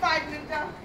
Five minutes.